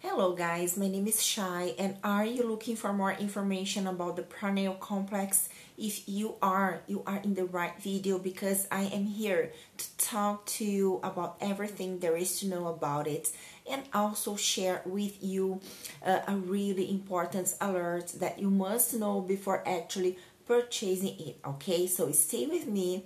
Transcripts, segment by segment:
Hello guys, my name is Shai and are you looking for more information about the Pronail complex? If you are, you are in the right video because I am here to talk to you about everything there is to know about it and also share with you uh, a really important alert that you must know before actually purchasing it, okay? So stay with me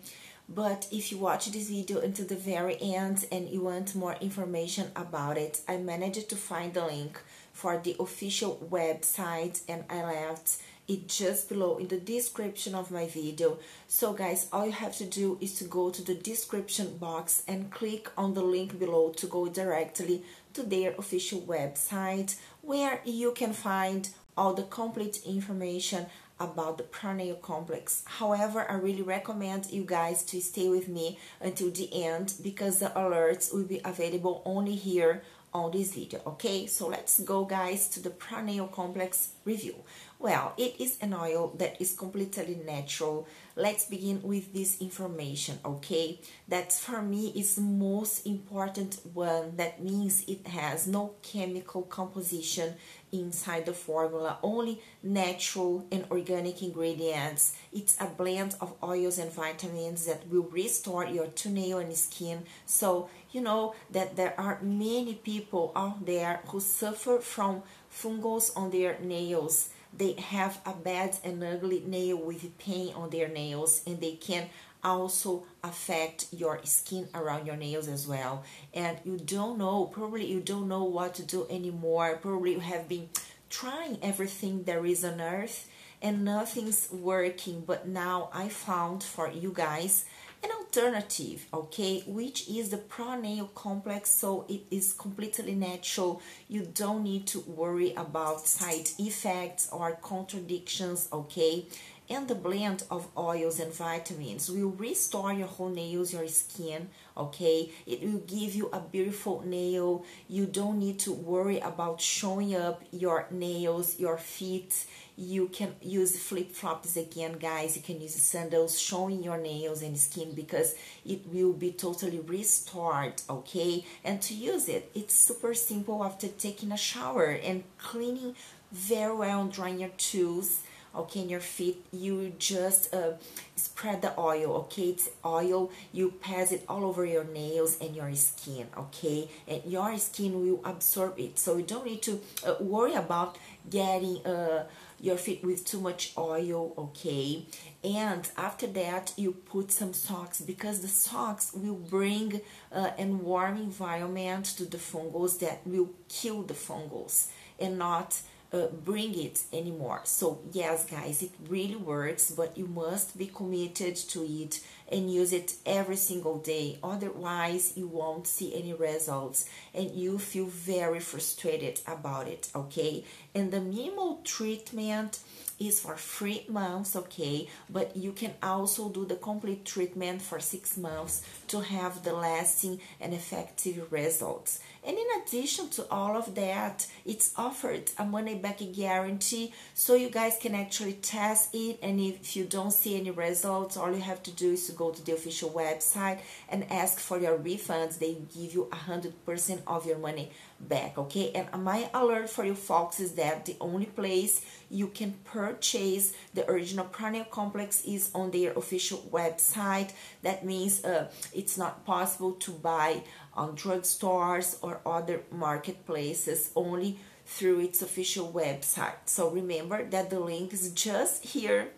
but if you watch this video until the very end and you want more information about it I managed to find the link for the official website and I left it just below in the description of my video. So guys all you have to do is to go to the description box and click on the link below to go directly to their official website where you can find all the complete information about the Pronail complex. However, I really recommend you guys to stay with me until the end because the alerts will be available only here on this video okay? So let's go guys to the Pronail complex review. Well it is an oil that is completely natural. Let's begin with this information okay? That for me is the most important one. That means it has no chemical composition inside the formula. Only natural and organic ingredients. It's a blend of oils and vitamins that will restore your toenail and skin. So you know that there are many people out there who suffer from fungus on their nails. They have a bad and ugly nail with pain on their nails and they can also affect your skin around your nails as well. And you don't know probably you don't know what to do anymore. Probably you have been trying everything there is on earth and nothing's working. But now i found for you guys an alternative okay? Which is the pronail complex. So it is completely natural. You don't need to worry about side effects or contradictions okay and the blend of oils and vitamins. Will restore your whole nails your skin okay? It will give you a beautiful nail. You don't need to worry about showing up your nails your feet. You can use flip-flops again guys. You can use sandals showing your nails and skin because it will be totally restored okay? And to use it it's super simple after taking a shower and cleaning very well and drying your tools okay in your feet you just uh, spread the oil okay? It's oil you pass it all over your nails and your skin okay? And your skin will absorb it. So you don't need to uh, worry about getting uh, your feet with too much oil okay? And after that you put some socks because the socks will bring uh, warm environment to the fungus that will kill the fungus and not uh, bring it anymore. So yes, guys, it really works, but you must be committed to it and use it every single day. Otherwise, you won't see any results and you feel very frustrated about it, okay? And the minimal treatment is for three months, okay? But you can also do the complete treatment for six months to have the lasting and effective results. And in addition to all of that, it's offered a money back guarantee so you guys can actually test it. And if you don't see any results, all you have to do is to go to the official website and ask for your refunds. They give you 100% of your money back, okay? And my alert for you folks is that the only place you can purchase the original Pronail complex is on their official website. That means uh, it's not possible to buy on drugstores or other marketplaces, only through its official website. So remember that the link is just here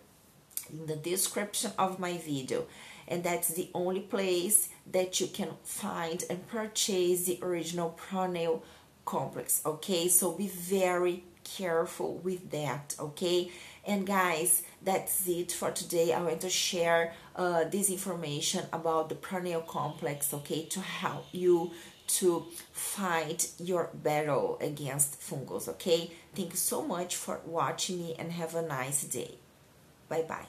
in the description of my video and that's the only place that you can find and purchase the original Pronail complex okay? So be very careful with that okay? And guys that's it for today. I want to share uh, this information about the Pronail complex okay? To help you to fight your battle against fungus okay? Thank you so much for watching me and have a nice day. Bye bye